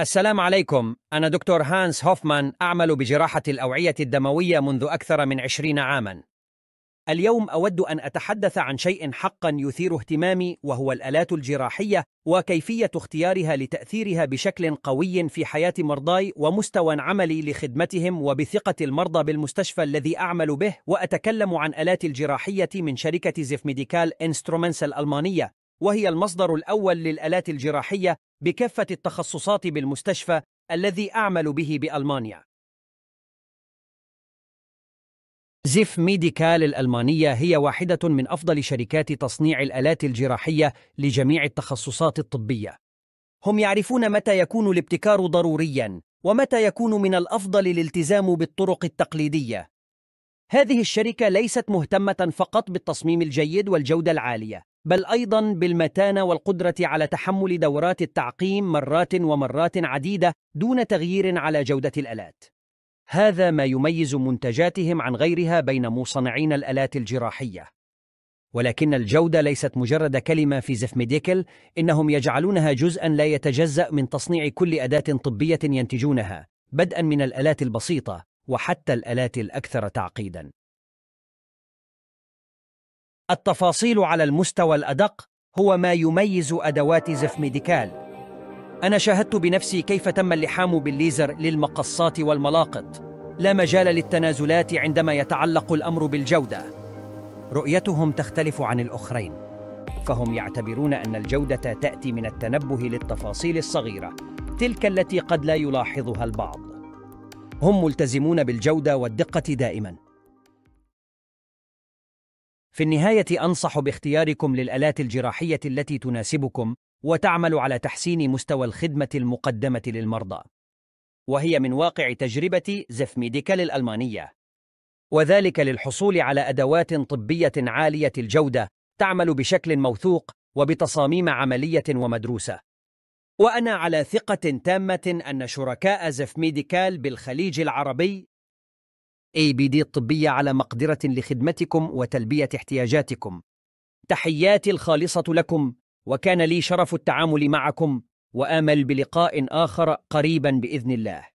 السلام عليكم. أنا دكتور هانس هوفمان أعمل بجراحة الأوعية الدموية منذ أكثر من عشرين عاماً. اليوم أود أن أتحدث عن شيء حقاً يثير اهتمامي وهو الآلات الجراحية وكيفية اختيارها لتأثيرها بشكل قوي في حياة مرضاي ومستوى عملي لخدمتهم وبثقة المرضى بالمستشفى الذي أعمل به. وأتكلم عن آلات الجراحية من شركة Zepf Medical Instruments الألمانية وهي المصدر الأول للآلات الجراحية بكافة التخصصات بالمستشفى الذي أعمل به بألمانيا. زيف ميديكال الألمانية هي واحدة من أفضل شركات تصنيع الآلات الجراحية لجميع التخصصات الطبية. هم يعرفون متى يكون الابتكار ضرورياً ومتى يكون من الأفضل الالتزام بالطرق التقليدية. هذه الشركة ليست مهتمة فقط بالتصميم الجيد والجودة العالية، بل أيضا بالمتانة والقدرة على تحمل دورات التعقيم مرات ومرات عديدة دون تغيير على جودة الآلات. هذا ما يميز منتجاتهم عن غيرها بين مصنعين الآلات الجراحية. ولكن الجودة ليست مجرد كلمة في Zepf Medical، إنهم يجعلونها جزءا لا يتجزأ من تصنيع كل أداة طبية ينتجونها، بدءا من الآلات البسيطة وحتى الآلات الأكثر تعقيدا. التفاصيل على المستوى الأدق هو ما يميز أدوات Zepf Medical. أنا شاهدت بنفسي كيف تم اللحام بالليزر للمقصات والملاقط. لا مجال للتنازلات عندما يتعلق الأمر بالجودة. رؤيتهم تختلف عن الأخرين. فهم يعتبرون أن الجودة تأتي من التنبه للتفاصيل الصغيرة تلك التي قد لا يلاحظها البعض. هم ملتزمون بالجودة والدقة دائماً. في النهاية أنصح باختياركم للآلات الجراحية التي تناسبكم وتعمل على تحسين مستوى الخدمة المقدمة للمرضى. وهي من واقع تجربة Zepf Medical الألمانية. وذلك للحصول على أدوات طبية عالية الجودة تعمل بشكل موثوق وبتصاميم عملية ومدروسة. وأنا على ثقة تامة أن شركاء Zepf Medical بالخليج العربي اي بي دي الطبية على مقدرة لخدمتكم وتلبية احتياجاتكم. تحياتي الخالصة لكم وكان لي شرف التعامل معكم وآمل بلقاء آخر قريبا بإذن الله.